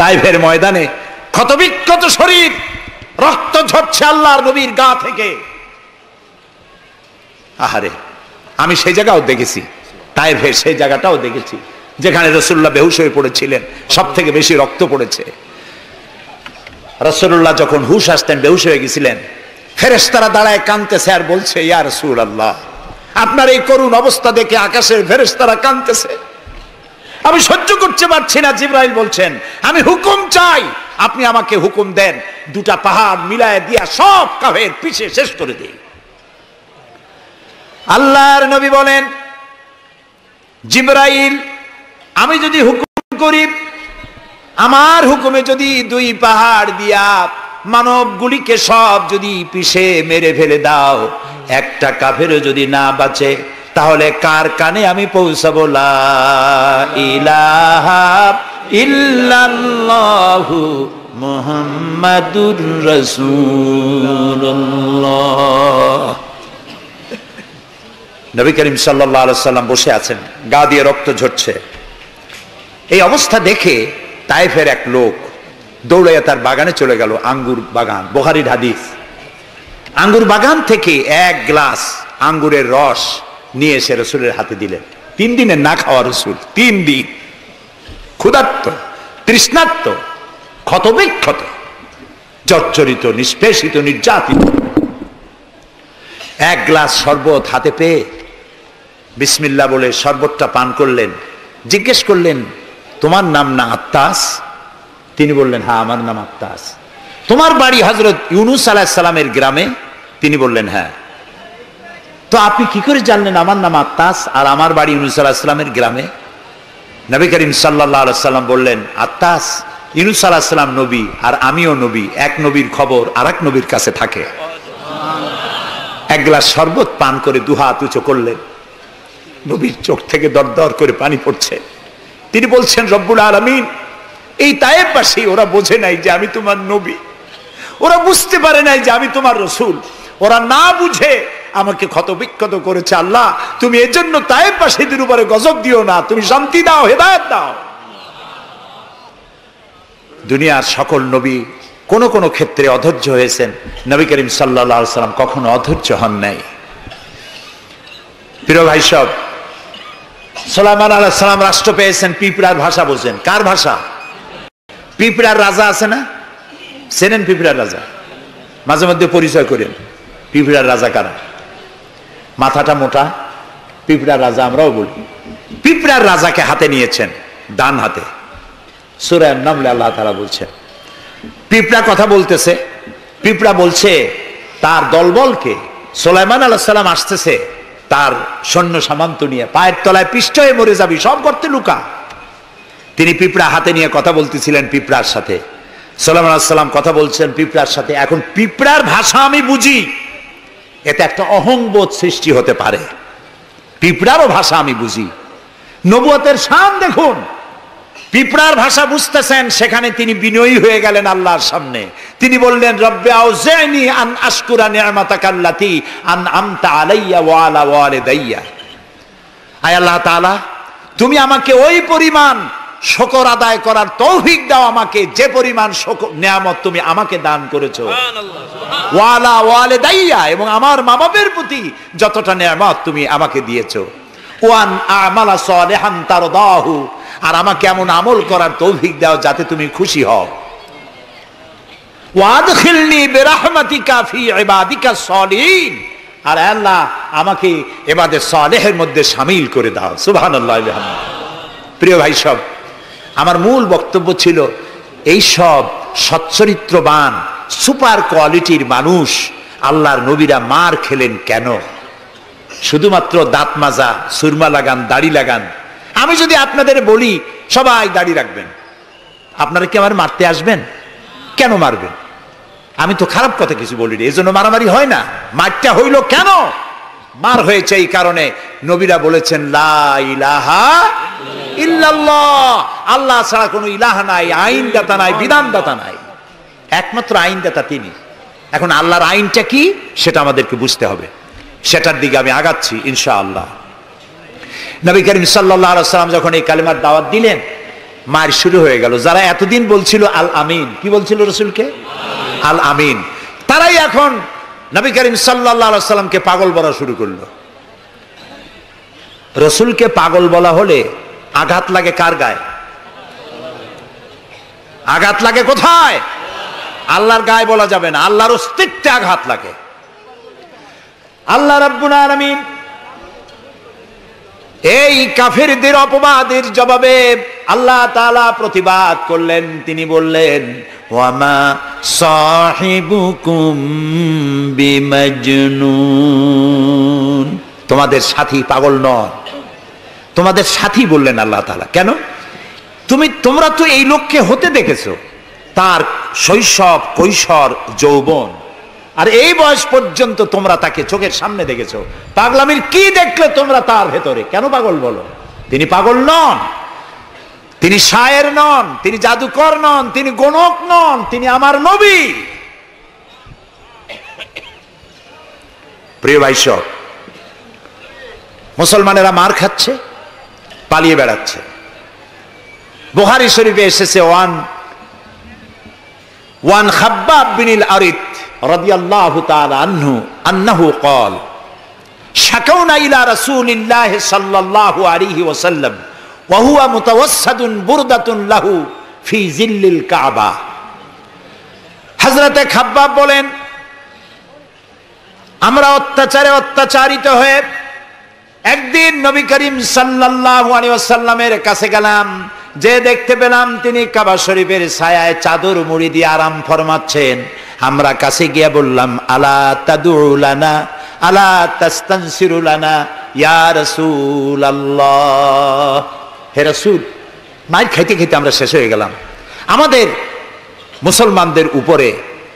তাইফের ময়দানে ক্ষতবিক্ষত শরীর, রক্ত ঝরছে আল্লাহর নবীর গা থেকে। আহারে, আমি সেই জায়গাও দেখেছি, তাইফের সেই জায়গাটাও দেখেছি, যেখানে রসুল্লাহ বেহুশ হয়ে পড়েছিলেন সব থেকে বেশি রক্ত পড়েছে। রসুল্লাহ যখন হুশ আসতেন, বেহুশ হয়ে গেছিলেন ফেরেস্তারা দাঁড়ায় কানতেছে আর বলছে, ইয়া রসুল আল্লাহ আপনার এই করুণ অবস্থা দেখে আকাশের ফেরেস্তারা কানতেছে আমি সহ্য করতে পারছি না, জিব্রাইল বলছেন। আমি হুকুম চাই, আপনি আমাকে হুকুম দেন, দুটা পাহাড় মিলায় দিয়া সব কাফের পিছে শেষ করে দিই। আল্লাহর নবী বলেন, জিব্রাইল, আমি যদি হুকুম করি, আমার হুকুমে যদি দুই পাহাড় দিয়া মানবগুলিকে সব যদি পিছে মেরে ফেলে দাও, একটা কাফেরও যদি না বাঁচে তাহলে কার কানে আমি পৌঁছাবো? ইলাহা ইল্লাল্লাহু মুহাম্মাদুর নবী করিম সাল্লাম বসে আছেন, গা দিয়ে রক্ত ঝরছে। এই অবস্থা দেখে তাইফের এক লোক দৌড়াইয়া তার বাগানে চলে গেল, আঙ্গুর বাগান বোহারির হাদিস। আঙ্গুর বাগান থেকে এক গ্লাস আঙ্গুরের রস নিয়ে এসে রসুলের হাতে দিলেন। তিন দিনের না খাওয়া রসুল, তিন দিন। ক্ষুধার্ত, তৃষ্ণার্ত, ক্ষতবিক্ষত, জর্জরিত, নিষ্পেষিত, নির্যাতিত। এক গ্লাস শরবত হাতে পেয়ে বিসমিল্লা বলে শরবতটা পান করলেন। জিজ্ঞেস করলেন, তোমার নাম না আত্মাস তিনি বললেন হ্যাঁ আমার নাম আত্মাস তোমার বাড়ি হজরত ইউনুস আলাহ সালামের গ্রামে? তিনি বললেন হ্যাঁ। তো আপনি কি করে জানলেন আমার নাম আত্মাস আর আমার বাড়ি ইউনুস আলাহ সালামের গ্রামে? নবী করিম সাল্লাহ সাল্লাম বললেন আত্মাস ইউনুস আলাহ সাল্লাম নবী আর আমিও নবী, এক নবীর খবর আর এক নবীর কাছে থাকে। এক গ্লাস শরবত পান করে দুহাত উঁচু করলেন। নবীর চোখ থেকে দরদর করে পানি পড়ছে। তিনি বলছেন, রব্বুল আলমিন, এই তায়ের পাশে ওরা বোঝে নাই যে আমি তোমার নবী। ওরা বুঝতে পারে নাই যে আমি তোমার রসুল। ওরা না বুঝে আমাকে ক্ষত বিক্ষত করেছে আল্লাহ। তুমি এজন্য তায়ের পাশেদের উপরে গজব দিও না, তুমি শান্তি দাও, হেদায়ত দাও। দুনিয়ার সকল নবী কোন কোন ক্ষেত্রে অধৈর্য হয়েছেন। নবী করিম সাল্লা সাল্লাম কখনো অধৈর্য হন নাই। প্রিয় ভাই সব, সোলাইমান আলাহ সালাম রাষ্ট্র পেয়েছেন, পিঁপড়ার ভাষা বোঝেন। কার ভাষা? পিঁপড়ার রাজা আছে না? সেনেন পিঁপড়ার রাজা? মাঝে মধ্যে পরিচয় করেন। পিঁপড়ার রাজা কারা? মাথাটা মোটা, পিঁপড়ার রাজা আমরাও বলি। পিঁপড়ার রাজাকে হাতে নিয়েছেন, ডান হাতে। সুরায় নামলে আল্লাহ তারা বলছেন, পিঁপড়া কথা বলতেছে, পিঁপড়া বলছে, তার দলবলকে সোলাইমান আল্লাহ সাল্লাম আসতেছে, তার সৈন্য সামান্ত নিয়ে, পায়ের তলায় পিষ্ট হয়ে মরে যাবি, সব করতে লুকা। তিনি পিঁপড়া হাতে নিয়ে কথা বলতেছিলেন পিঁপড়ার সাথে। সাল্লাম কথা বলছেন, পিঁপড়ার সাথে। এখন পিঁপড়ার ভাষা আমি বুঝি। এতে একটা অহংবোধ সৃষ্টি হতে পারে। পিঁপড়ারও ভাষা আমি বুঝি। নবুয়তের শান দেখুন। পিঁপড়ার ভাষা বুঝতেছেন, সেখানে তিনি বিনয়ী হয়ে গেলেন আল্লাহর সামনে। তিনি বললেন, রব্বে আউজাইনি আন আশকুরা নিয়ামাতাকাল্লাতি আন আমতা আলাইয়া ওয়া আলা ওয়ালিদাইয়া। আয় আল্লাহ তাআলা, তুমি আমাকে ওই পরিমাণ শকর আদায় করার তৌফিক দাও আমাকে। যে পরিমাণ নিয়ামত তুমি আমাকে দান করেছ। ওয়ালা ওয়ালে দাইয়া এবং আমার মা বাপের প্রতি যতটা নিয়ামত তুমি আমাকে দিয়েছ। ওয়ান আমালা সালেহান তারদাহু। আর আমাকে এমন আমল করার তৌফিক দাও যাতে তুমি খুশি হও। ওয়াদখিলনি বিরাহমাতিকা ফি ইবাদিকা সলিহিন। আর আল্লাহ আমাকে এবাদের সালেহের মধ্যে শামিল করে দাও। সুবহানাল্লাহ প্রিয় ভাই সব আমার মূল বক্তব্য ছিল, এই সব সচ্চরিত্রবান, সুপার কোয়ালিটির মানুষ আল্লাহর নবীরা মার খেলেন কেন? শুধুমাত্র দাঁত মাজা, সুরমা লাগান, দাড়ি লাগান। আমি যদি আপনাদের বলি, সবাই দাড়ি রাখবেন। আপনারা কি আমার মারতে আসবেন? কেন মারবেন? আমি তো খারাপ কথা কিছু বলিনি এই জন্য মারামারি হয় না। মারটা হইল কেন? মার হয়েছে এই কারণে নবীরা বলেছেন, লা ইলাহা ইল্লাল্লাহ। আল্লাহ ছাড়া কোনো ইলাহা নাই, আইনদাতা নাই, বিধানদাতা নাই। একমাত্র আইনদাতা তিনি। এখন আল্লাহর আইনটা কি? সেটা আমাদেরকে বুঝতে হবে। সেটার দিকে আমি আগাচ্ছি, ইনশাআল্লাহ। নবী করিম সাল্লাহ সাল্লাম যখন এই কালিমার দাওয়াত দিলেন মার শুরু হয়ে গেল। যারা এতদিন বলছিল, আল আমিন কি বলছিল রসুলকে? আল আমিন। তারাই এখন নবী করিম সাল্লাহ সাল্লামকে পাগল বলা শুরু করল। রসুলকে পাগল বলা হলে আঘাত লাগে কার গায়ে? আঘাত লাগে কোথায়? আল্লাহর গায়ে বলা যাবে না, আল্লাহর অস্তিত্বে আঘাত লাগে। আল্লাহ রাব্বুল আলামিন এই কাফেরদের অপবাদের জবাবে আল্লাহ তাআলা প্রতিবাদ করলেন, তিনি বললেন ওয়ামা সাহিবুকুম বিমাজনুন তোমাদের সাথী পাগল নন তোমাদের সাথী বললেন আল্লাহ তাআলা। কেন? তুমি, তোমরা তো এই লোককে হতে দেখেছ। তার শৈশব, কৈশোর, যৌবন। আর এই বয়স পর্যন্ত তোমরা তাকে চোখের সামনে দেখেছ। পাগলামির কি দেখলে তোমরা তার ভেতরে? কেন পাগল বলো? তিনি পাগল নন। তিনি শায়ের নন তিনি জাদুকর নন তিনি গণক নন তিনি আমার নবী প্রিয় ভাইসব মুসলমানেরা মার খাচ্ছে পালিয়ে বেড়াচ্ছে বুহারি শরীফে এসেছে ওয়ান ওয়ান খাব্বাব বিনিল আরিত রাদিয়াল্লাহু তাআলা আনহু আন্নাহু قال شكونا إلى رسول الله صلى الله ওয়াহুয়া মোতাওয়াসাদুন বুরদাতুন লাহু ফি জিল্লিল কাবা। হাজরাতে খাব্বাব বলেন, আমরা অত্যাচারে অত্যাচারিত হয়ে একদিন নবী করিম সাল্লাল্লাহু আলাইহি ওয়াসাল্লামের কাছে গেলাম। যে দেখতে পেলাম তিনি কাবা শরীফের ছায়ায় চাদর মুড়ি দিয়ে আরাম ফরমাচ্ছেন। আমরা কাছে গিয়া বললাম, আলা তাদুলানা আলা তাস্তানসিরুলানা ইয়া রাসূলুল্লাহ। হে রাসূল মাইর খাইতে খাইতে আমরা শেষ হয়ে গেলাম। আমাদের মুসলমানদের উপরে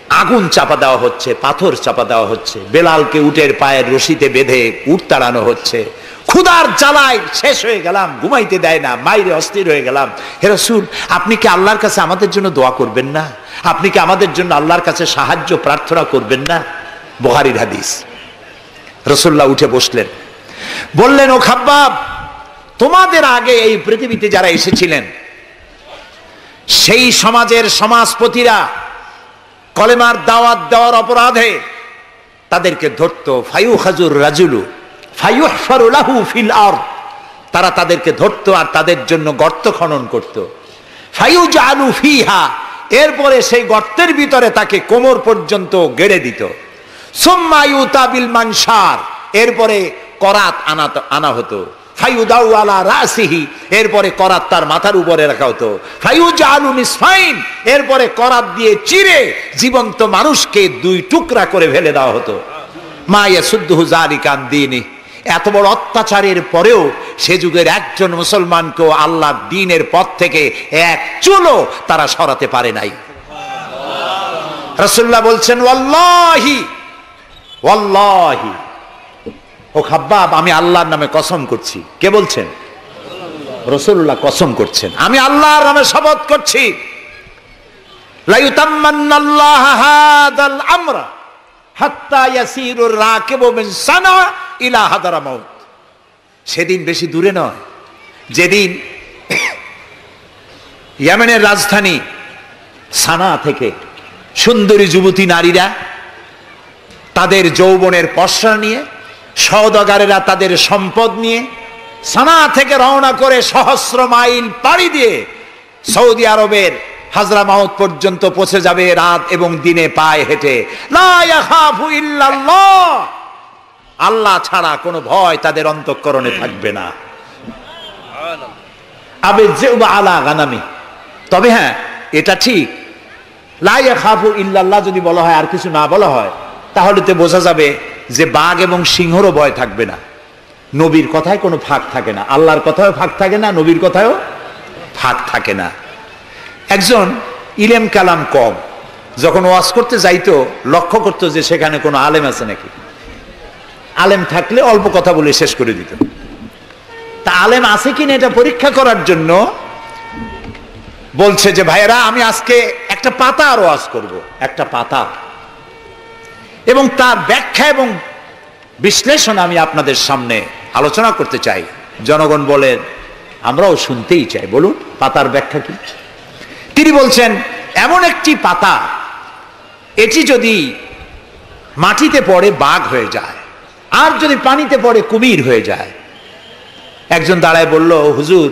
আগুন চাপা দেওয়া হচ্ছে, পাথর চাপা দেওয়া হচ্ছে, বেলালকে উটের পায়ের রশিতে বেঁধে উট তাড়ানো হচ্ছে। ক্ষুদার জ্বালায় শেষ হয়ে গেলাম, ঘুমাইতে দেয় না, মাইরে অস্থির হয়ে গেলাম। হে রসুল, আপনি কি আল্লাহর কাছে আমাদের জন্য দোয়া করবেন না? আপনি কি আমাদের জন্য আল্লাহর কাছে সাহায্য, প্রার্থনা করবেন না? বহারির হাদিস। রসুল্লাহ উঠে বসলেন। বললেন, ও খাব্বাব তোমাদের আগে এই পৃথিবীতে যারা এসেছিলেন, সেই সমাজের সমাজপতিরা কলেমার দাওয়াত দেওয়ার অপরাধে তাদেরকে ধরত, ফায়ু হাজুর রাজুলু ফায়ুহফারুলাহু ফিল আর তারা তাদেরকে ধরত আর তাদের জন্য গর্ত খনন করত। ফায়ু জালু ফিহা এরপরে সেই গর্তের ভিতরে তাকে কোমর পর্যন্ত গেড়ে দিত। সোম্মায়ু তাবিল মানসার এরপরে করাত আনা আনা হতো। ফাইউদাউ আলা রাসিহি, এরপরে করাত তার মাথার উপরে রাখা হতো ফাইউজ আলু নিসফাইন এরপরে করাত দিয়ে চিরে জীবন্ত মানুষকে দুই টুকরা করে ফেলে দেওয়া হতো। মা ইয়াসুদ্দুহু জালিকান দিনি এত বড় অত্যাচারের পরেও সে যুগের একজন মুসলমানকেও আল্লাহ দিনের পথ থেকে এক চুলো তারা সরাতে পারে নাই। রসুল্লাহ বলছেন, ওয়াল্লাহি ওয়াল্লাহি। ও খাব্বাব, আমি আল্লাহর নামে কসম করছি। কে বলছেন? রসুল্লাহ কসম করছেন। আমি আল্লাহর নামে শপথ করছি। সেদিন বেশি দূরে নয়। যেদিন ইয়েমেনের রাজধানী সানা থেকে সুন্দরী যুবতী নারীরা তাদের যৌবনের পশ্রা নিয়ে সওদাগারেরা তাদের সম্পদ নিয়ে সানা থেকে রওনা করে সহস্র মাইল পাড়ি দিয়ে সৌদি আরবের হাজরা মাউত পর্যন্ত পৌঁছে যাবে রাত এবং দিনে পায়ে হেঁটে। আল্লাহ ছাড়া কোনো ভয় তাদের অন্তঃকরণে থাকবে না। আবে যে আলা গানামি। তবে হ্যাঁ এটা ঠিক। লাইয়া খাফু ইল্লাল্লাহ যদি বলা হয়, আর কিছু না বলা হয় তাহলে তো বোঝা যাবে যে বাঘ এবং সিংহরও ভয় থাকবে না। নবীর কথায় কোনো ফাঁক থাকে না। আল্লাহর কথায়ও ফাঁক থাকে না, নবীর কথায়ও ফাঁক থাকে না। একজন ইলেম কালাম কম, যখন ওয়াজ করতে যাইতো, লক্ষ্য করতো যে সেখানে কোনো আলেম আছে নাকি। আলেম থাকলে অল্প কথা বলে শেষ করে দিত। তা আলেম আছে কিনা এটা পরীক্ষা করার জন্য বলছে যে, ভাইয়েরা, আমি আজকে একটা পাতা আর ওয়াজ করব। একটা পাতা। এবং তার ব্যাখ্যা এবং বিশ্লেষণ আমি আপনাদের সামনে আলোচনা করতে চাই। জনগণ বলেন আমরাও শুনতেই চাই, বলুন, পাতার ব্যাখ্যা কি? তিনি বলছেন, এমন একটি পাতা, এটি যদি মাটিতে পড়ে বাঘ হয়ে যায়, আর যদি পানিতে পড়ে কুমির হয়ে যায়, একজন দাঁড়ায় বলল, হুজুর,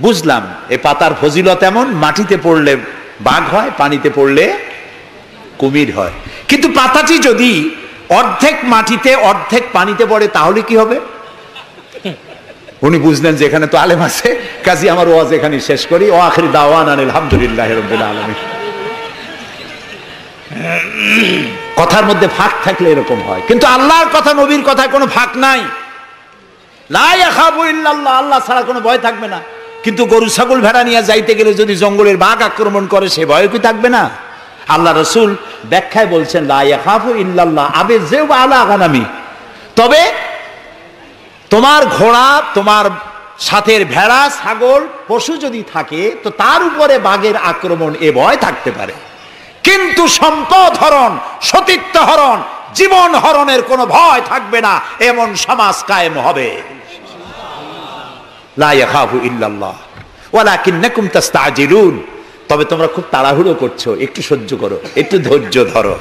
বুঝলাম, এ পাতার ফজিলত এমন, মাটিতে পড়লে বাঘ হয়, পানিতে পড়লে কুমির হয়। কিন্তু পাতাটি যদি অর্ধেক মাটিতে, অর্ধেক পানিতে পড়ে, তাহলে কি হবে? উনি বুঝলেন যে এখানে তো আলেম আছে। কাজী আমার ওয়াজ এখানে শেষ করি। ও আখরি দাওয়ান আলহামদুলিল্লাহ রবিল আলমী কথার মধ্যে ফাঁক থাকলে এরকম হয়। কিন্তু আল্লাহর কথা, নবীর কথায় কোনো ফাঁক নাই। আল্লাহ ছাড়া কোনো ভয় থাকবে না। কিন্তু গরু, ছাগল, ভেড়া নিয়ে যাইতে গেলে যদি জঙ্গলের বাঘ আক্রমণ করে, সে ভয় কি থাকবে না? আল্লাহ রসুল ব্যাখ্যায় বলছেন ইল্লাল্লাহ আবে যে আগানামি তবে তোমার ঘোড়া, তোমার সাথের ভেড়া, ছাগল, পশু যদি থাকে, তো তার উপরে বাঘের আক্রমণ এ ভয় থাকতে পারে। কিন্তু সম্পদ হরণ, সতীত্ব হরণ, জীবন হরণের কোনো ভয় থাকবে না, এমন সমাজ কায়েম হবে। তবে তোমরা খুব তাড়াহুড়ো করছ, একটু সহ্য করো, একটু ধৈর্য ধরো।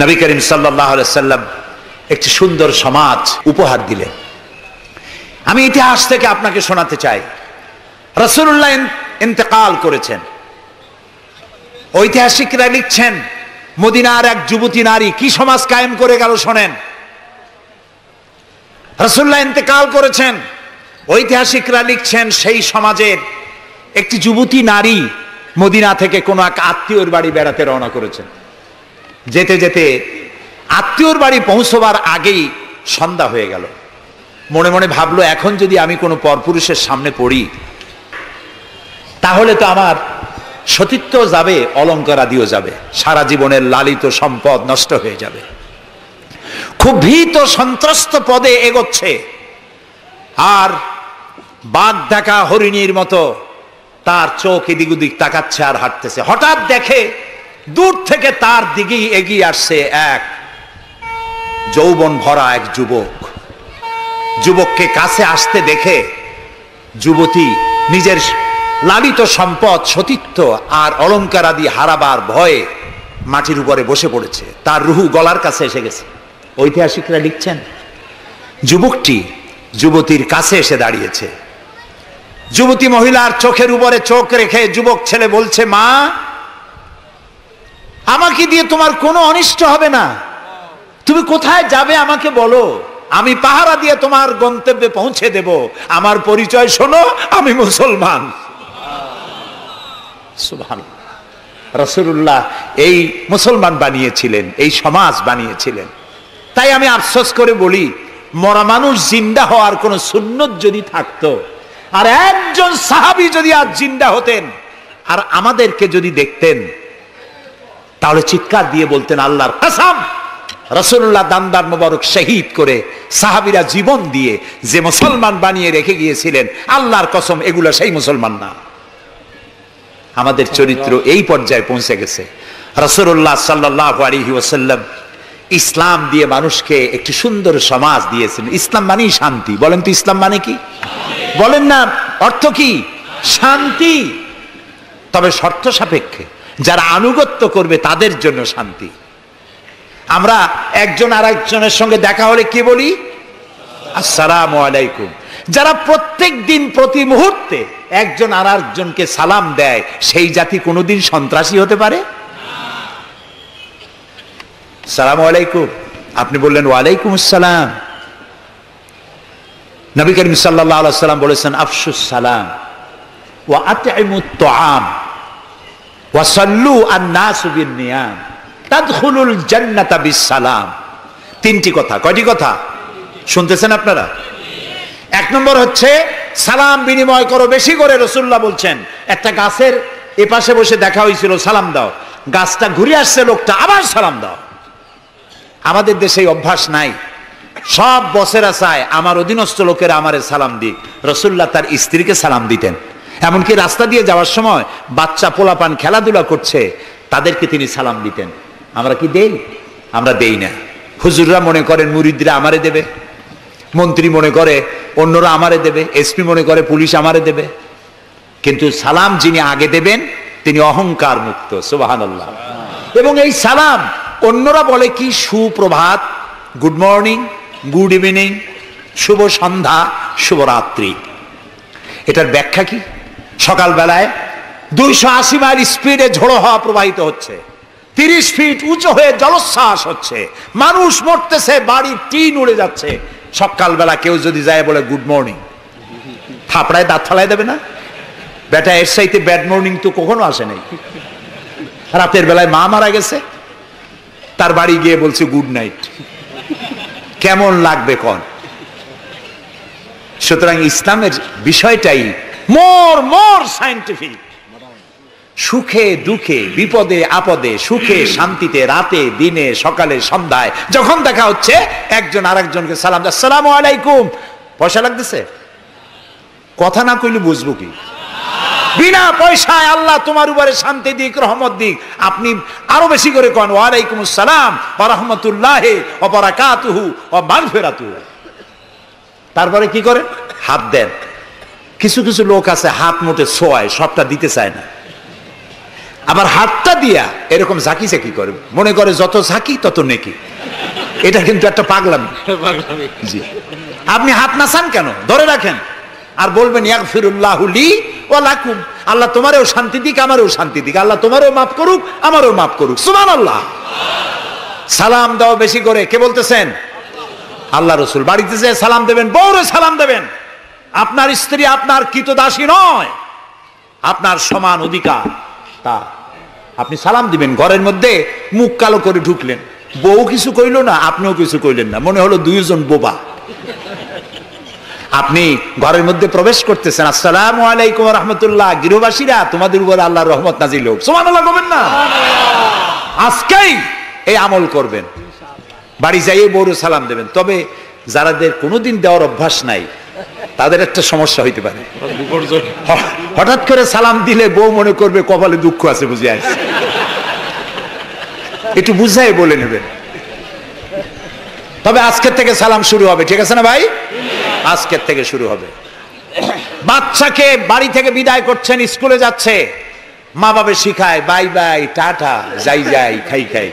নবী করিম সাল্লাম একটি সুন্দর সমাজ উপহার দিলেন। আমি ইতিহাস থেকে আপনাকে শোনাতে চাই। রসুল্লাহ ইন্তেকাল করেছেন। ঐতিহাসিকরা লিখছেন, মদিনার এক যুবতী নারী কি সমাজ কায়েম করে গেল শোনেন। রসুল্লাহ ইন্তেকাল করেছেন। ঐতিহাসিকরা লিখছেন, সেই সমাজের একটি যুবতী নারী মদিনা থেকে কোনো এক আত্মীয়র বাড়ি বেড়াতে রওনা করেছেন যেতে যেতে আত্মীয়র বাড়ি পৌঁছবার আগেই সন্ধ্যা হয়ে গেল। মনে মনে ভাবলো, এখন যদি আমি কোনো পরপুরুষের সামনে পড়ি, তাহলে তো আমার সতীত্ব যাবে, অলঙ্কারাদিও যাবে, সারা জীবনের লালিত সম্পদ নষ্ট হয়ে যাবে। খুব ভীত সন্ত্রস্ত পদে এগোচ্ছে। আর বাঘ দেখা হরিণীর মতো তার চোখ এদিক ওদিক তাকাচ্ছে আর হাঁটতেছে। হঠাৎ দেখে দূর থেকে তার দিকেই এগিয়ে আসছে এক যৌবন ভরা এক যুবক। যুবককে কাছে আসতে দেখে যুবতী নিজের লালিত সম্পদ, সতীত্ব আর অলঙ্কার আদি হারাবার ভয়ে মাটির উপরে বসে পড়েছে। তার রুহু গলার কাছে এসে গেছে। ঐতিহাসিকরা লিখছেন, যুবকটি যুবতীর কাছে এসে দাঁড়িয়েছে। যুবতী মহিলার চোখের উপরে চোখ রেখে যুবক ছেলে বলছে, মা, আমাকে দিয়ে তোমার কোনো অনিষ্ট হবে না। তুমি কোথায় যাবে আমাকে বলো। আমি পাহারা দিয়ে তোমার গন্তব্যে পৌঁছে দেব। আমার পরিচয় শোনো, আমি মুসলমান। রসুল্লাহ এই মুসলমান বানিয়েছিলেন, এই সমাজ বানিয়েছিলেন। তাই আমি আফসোস করে বলি, মরা মানুষ জিন্দা হওয়ার কোন সুন্নত যদি থাকতো আর একজন সাহাবি যদি আজ জিন্দা হতেন, আর আমাদেরকে যদি দেখতেন, তাহলে চিৎকার দিয়ে বলতেন, আল্লাহর কাসাম রসুল্লাহ দান্দার মোবারক শহীদ করে সাহাবিরা জীবন দিয়ে যে মুসলমান বানিয়ে রেখে গিয়েছিলেন, আল্লাহর কসম, এগুলো সেই মুসলমান না। আমাদের চরিত্র এই পর্যায়ে পৌঁছে গেছে। রসুল্লাহ সাল্লাহ আলহি ওসাল্লাম ইসলাম দিয়ে মানুষকে একটি সুন্দর সমাজ দিয়েছেন। ইসলাম মানেই শান্তি। বলেন তো ইসলাম মানে কি? বলেন না, অর্থ কি? শান্তি। তবে শর্ত সাপেক্ষে, যারা আনুগত্য করবে তাদের জন্য শান্তি। আমরা একজন আর একজনের সঙ্গে দেখা হলে কি বলি? আসসালাম আলাইকুম। যারা প্রত্যেক দিন, প্রতি মুহূর্তে একজন আর একজনকে সালাম দেয়, সেই জাতি কোনোদিন সন্ত্রাসী হতে পারে? সালাম আলাইকুম। আপনি বললেন, ওয়ালাইকুম আসসালাম। নবী করিম সাল্লাহ সাল্লাম বলেছেন, আফসুস সালাম আন-নাসু বিন-নিয়াম। তাদখুলুল জান্নাতা তিনটি কথা। কয়টি কথা? শুনতেছেন আপনারা? এক নম্বর হচ্ছে, সালাম বিনিময় করো বেশি করে রসুল্লাহ বলছেন। একটা গাছের এপাশে বসে দেখা হয়েছিল, সালাম দাও। গাছটা ঘুরে আসছে, লোকটা আবার সালাম দাও। আমাদের দেশে অভ্যাস নাই। সব বসেরা চায় আমার অধীনস্থ লোকেরা আমারে সালাম দিক। রসুল্লাহ তার স্ত্রীকে সালাম দিতেন। এমনকি রাস্তা দিয়ে যাওয়ার সময় বাচ্চা পোলাপান খেলাধুলা করছে, তাদেরকে তিনি সালাম দিতেন। আমরা কি দেই? আমরা দেই না। হুজুররা মনে করেন মুরিদরা আমারে দেবে। মন্ত্রী মনে করে অন্যরা আমারে দেবে। এসপি মনে করে পুলিশ আমারে দেবে। কিন্তু সালাম যিনি আগে দেবেন, তিনি অহংকার মুক্ত সুবাহান্লাহ এবং এই সালাম অন্যরা বলে কি সুপ্রভাত? গুড মর্নিং গুড ইভিনিং শুভ সন্ধ্যা শুভরাত্রি এটার ব্যাখ্যা কি? সকালবেলায় দুইশো আশি মাইল স্পিডে ঝোড়ো হওয়া প্রবাহিত হচ্ছে। তিরিশ ফিট উঁচু হয়ে জলোচ্ছ্বাস হচ্ছে। মানুষ মরতেছে বাড়ির টিন উড়ে যাচ্ছে। সকালবেলা কেউ যদি যায় বলে গুড মর্নিং থাপড়ায় দাঁত ফালাই দেবে না? বেটা, এর সাইতে ব্যাড মর্নিং তো কখনো আসে নাই। রাতের বেলায় মা মারা গেছে। তার বাড়ি গিয়ে বলছে, গুড নাইট। কেমন লাগবে কন? সুতরাং ইসলামের বিষয়টাই মোর মোর সাইন্টিফিক। সুখে, দুঃখে, বিপদে, আপদে, সুখে, শান্তিতে, রাতে, দিনে, সকালে, সন্ধ্যায়, যখন দেখা হচ্ছে, একজন আরেকজনকে সালাম আসসালাম আলাইকুম। পয়সা লাগতেছে? কথা না কইলে বুঝব কি? বিনা পয়সায় আল্লাহ তোমার উপরে শান্তি দিক রহমত দিক। আপনি আরও বেশি করে কন ওয়ালাইকুম আসসালাম রহমতুল্লাহ ও বারাকাতুহু ও মাগফিরাতুহু। তারপরে কি করেন হাত দেন। কিছু কিছু লোক আছে হাত মোটে ছোয়ায় সবটা দিতে চায় না। আবার হাতটা দিয়া এরকম ঝাঁকি ঝাঁকি করে। মনে করে যত ঝাঁকি তত নেকি। এটা কিন্তু একটা পাগলামি। জি। আপনি হাত না চান কেন? ধরে রাখেন। আর বলবেন ইয়াগফিরুল্লাহুলি ও লাকুম। আল্লাহ তোমারও শান্তি দিক, আমারও শান্তি দিক। আল্লাহ তোমারও মাফ করুক, আমারও মাফ করুক। সুবহানাল্লাহ। সালাম দাও বেশি করে। কে বলতেছেন? আল্লাহ রসুল। বাড়িতে যে সালাম দেবেন, বউরে সালাম দেবেন। আপনার স্ত্রী আপনার কৃতদাসী নয়, আপনার সমান অধিকার তা। আপনি সালাম দিবেন, ঘরের মধ্যে মুখ কালো করে ঢুকলেন। বউ কিছু কইল না, আপনিও কিছু কইলেন না। মনে হলো দুইজন বোবা। আপনি ঘরের মধ্যে প্রবেশ করতেছেন। আসসালাম আলাইকুম রহমতুল্লাহ। গৃহবাসীরা তোমাদের উপর আল্লাহর রহমত নাজিল হোক। সোমান আল্লাহ করবেন না আজকেই এই আমল করবেন। বাড়ি যাইয়ে বউরে সালাম দেবেন। তবে যারাদের কোনোদিন দেওয়ার অভ্যাস নাই তাদের একটা সমস্যা হইতে পারে। হঠাৎ করে সালাম দিলে বউ মনে করবে কপালে দুঃখ আছে বুঝে আসছে একটু বুঝাই বলে নেবেন। তবে আজকের থেকে সালাম শুরু হবে ঠিক আছে না ভাই? আজকের থেকে শুরু হবে। বাচ্চাকে বাড়ি থেকে বিদায় করছেন, স্কুলে যাচ্ছে। মা বাবা শিখায়, বাই বাই, টাটা, যাই যাই, খাই খাই।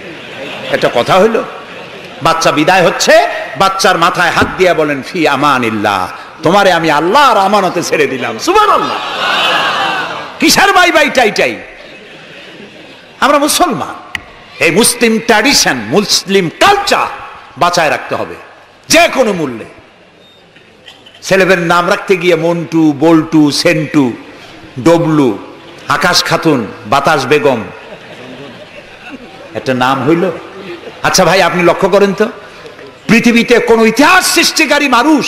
একটা কথা হইল বাচ্চা বিদায় হচ্ছে, বাচ্চার মাথায় হাত দিয়ে বলেন, ফি আমানিল্লাহ, তোমারে আমি আল্লাহর আমানতে ছেড়ে দিলাম। সুবহানাল্লাহ। কিসার বাই বাই, টাই টাই? আমরা মুসলমান। এই মুসলিম ট্র্যাডিশন মুসলিম কালচার বাঁচায় রাখতে হবে যে কোনো মূল্যে। ছেলেদের নাম রাখতে গিয়ে মন্টু, বল্টু, সেন্টু, ডবলু, আকাশ খাতুন, বাতাস বেগম। একটা নাম হইল। আচ্ছা ভাই, আপনি লক্ষ্য করেন তো, পৃথিবীতে কোন ইতিহাস সৃষ্টিকারী মানুষ,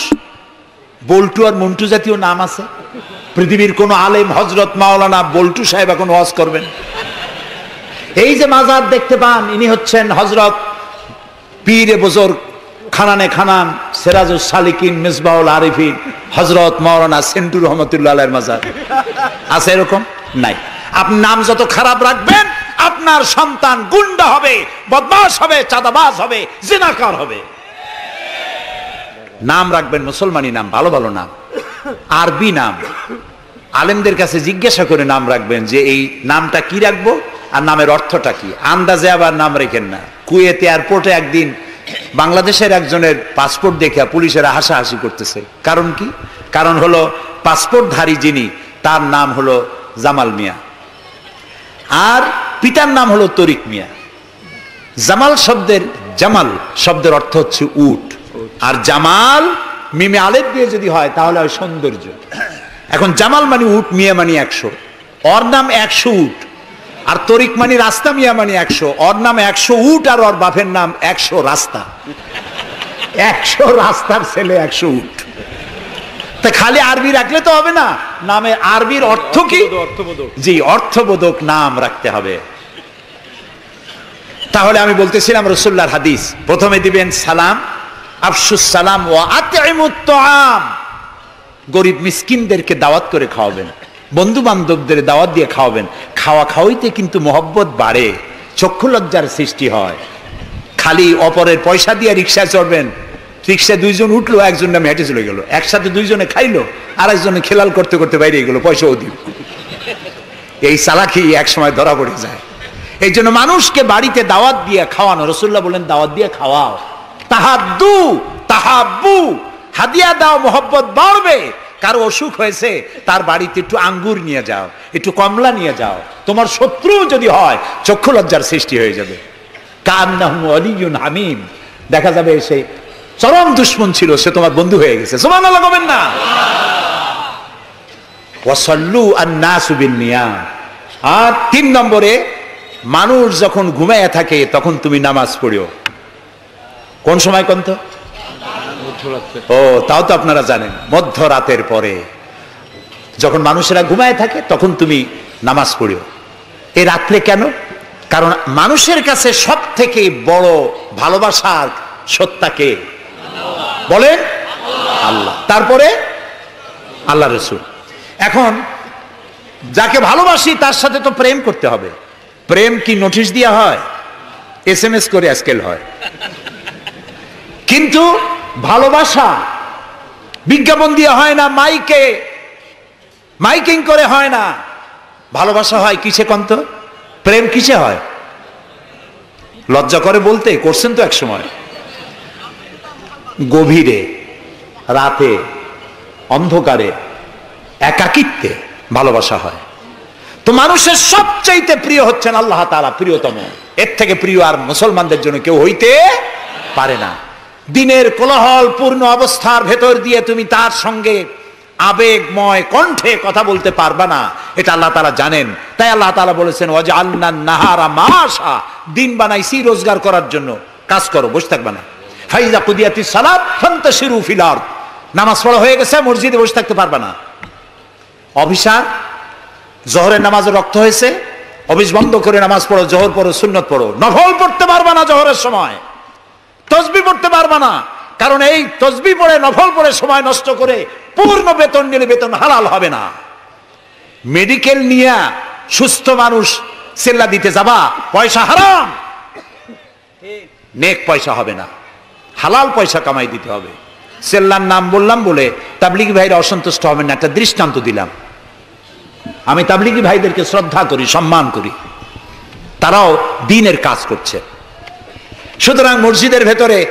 বল্টু আর মন্টু জাতীয় নাম আছে। পৃথিবীর কোন আলেম হজরত মাওলানা বল্টু সাহেব এখন ওয়াজ করবেন। এই যে মাজার দেখতে পান, ইনি হচ্ছেন হজরত পীরে বুজুর্গ খানানে খানান সেরাজুল সালিকিন মিসবাউল আরিফিন হজরত মাওলানা সেন্টু রহমতুল্লাহ মাজার। আছে এরকম? নাই। আপনি নাম যত খারাপ রাখবেন, আপনার সন্তান গুন্ডা হবে বদমাস হবে, চাঁদাবাজ হবে, জিনাকার হবে। নাম রাখবেন মুসলমানি নাম, ভালো ভালো নাম। আরবি নাম। আলেমদের কাছে জিজ্ঞাসা করে নাম রাখবেন যে এই নামটা কি রাখব আর নামের অর্থটা কি? আন্দাজে আবার নাম রেখেন না। কুয়েতে এয়ারপোর্টে একদিন বাংলাদেশের একজনের পাসপোর্ট দেখে পুলিশেরা হাসাহাসি করতেছে। কারণ কি? কারণ হলো পাসপোর্টধারী যিনি, তার নাম হলো জামাল মিয়া। আর পিতার নাম হলো তরিক মিয়া। জামাল শব্দের জামাল শব্দের অর্থ হচ্ছে উট। আর জামাল মিমে আলেপ দিয়ে যদি হয়, তাহলে হয় সৌন্দর্য। এখন জামাল মানে উট, মিয়া মানে একশো। ওর নাম একশো উট। আর তরিক মানে রাস্তা মিয়া মানে একশো ওর নাম একশো উট আর ওর বাপের নাম একশো রাস্তা। একশো রাস্তার ছেলে একশো উট। তা খালি আরবি রাখলে তো হবে না। নামে আরবির অর্থ কি? জি অর্থবোধক নাম রাখতে হবে। তাহলে আমি বলতেছিলাম রসুল্লাহর হাদিস। প্রথমে দিবেন সালাম আফসুস সালাম ও আম গরিব মিসকিনদেরকে দাওয়াত করে খাওয়াবেন। বন্ধু বান্ধবদের দাওয়াত দিয়ে খাওয়াবেন। খাওয়া খাওয়াইতে কিন্তু মহব্বত বাড়ে, চক্ষু লজ্জার সৃষ্টি হয়। খালি অপরের পয়সা দিয়ে রিক্সায় চড়বেন, রিক্সায় দুইজন উঠল একজন নামে হেঁটে চলে গেলো। একসাথে দুইজনে খাইলো আর একজনে খেলাল করতে করতে বাইরে গেলো, পয়সাও দিল। এই চালাকি এক সময় ধরা পড়ে যায়। এই জন্য মানুষকে বাড়িতে দাওয়াত দিয়ে খাওয়ানো রসুল্লাহ বলেন, দাওয়াত দিয়ে খাওয়াও। তাহাদু তাহাবু হাদিয়া দাও, মোহব্বত বাড়বে। কারও অসুখ হয়েছে, তার বাড়িতে একটু আঙ্গুর নিয়ে যাও, একটু কমলা নিয়ে যাও। তোমার শত্রু যদি হয়, চক্ষু লজ্জার সৃষ্টি হয়ে যাবে। কান্নাহু অলিউন হামিম। দেখা যাবে সে চরম দুশ্মন ছিল, সে তোমার বন্ধু হয়ে গেছে। সোমান আল্লাহ না? ওয়াসাল্লু আন্নাসু আর তিন নম্বরে, মানুষ যখন ঘুমায় থাকে, তখন তুমি নামাজ পড়িও। কোন সময় কোন তো ও, তাও তো আপনারা জানেন, মধ্যরাতের পরে যখন মানুষেরা ঘুমায় থাকে, তখন তুমি নামাজ পড়িও। এই রাত্রে কেন? কারণ মানুষের কাছে সব থেকে বড় ভালোবাসার সত্তাকে বলেন? আল্লাহ। তারপরে আল্লাহ রসুল। এখন, যাকে ভালোবাসি, তার সাথে তো প্রেম করতে হবে। প্রেম কি নোটিশ দেওয়া হয়? এস করে আজকেল হয়। কিন্তু ভালোবাসা। বিজ্ঞাপন দিয়ে হয় না, মাইকে। মাইকিং করে হয় না। ভালোবাসা হয় কিসে কন্ত? প্রেম কিসে হয়? লজ্জা করে বলতে, করছেন তো এক সময় গভীরে, রাতে, অন্ধকারে, একাকিত্বে ভালোবাসা হয়। তো মানুষের সবচাইতে প্রিয় হচ্ছেন আল্লাহ তালা প্রিয়তম। এর থেকে প্রিয় আর মুসলমানদের জন্য কেউ হইতে পারে না। দিনের কোলাহল পূর্ণ অবস্থার ভেতর দিয়ে তুমি তার সঙ্গে আবেগময় কণ্ঠে কথা বলতে পারবা না। এটা আল্লাহ তালা জানেন। তাই আল্লাহ তালা বলেছেন অজা আল্লাহ নাহারা মাসা দিন বানাইছি রোজগার করার জন্য। কাজ করো, বসে থাকবে না। ফাইজা কুদিয়াতি সালাদ ফান্তাশিরু ফিল আরদ। নামাজ পড়া হয়ে গেছে, মসজিদে বসে থাকতে পারবে না। অভিশাপ জহরের নামাজে রক্ত হয়েছে, অফিস বন্ধ করে নামাজ পড়ো, জহর পড়ো, সুন্নত পড়ো। নফল পড়তে পারবা না জহরের সময়। তসবি পড়তে পারবা না। কারণ এই তসবি পড়ে, নফল পড়ে, সময় নষ্ট করে পূর্ণ বেতন নিলে বেতন হালাল হবে না। মেডিকেল নিয়ে সুস্থ মানুষ সেল্লা দিতে যাবা, পয়সা হারাম। নেক পয়সা হবে না। হালাল পয়সা কামাই দিতে হবে। সেল্লার নাম বললাম বলে তাবলিগি ভাইরা অসন্তুষ্ট হবেন না, একটা দৃষ্টান্ত দিলাম। আমি তাবলিগি ভাইদেরকে শ্রদ্ধা করি, সম্মান করি। তারাও দিনের কাজ করছে। সুতরাং মসজিদের ভেতরে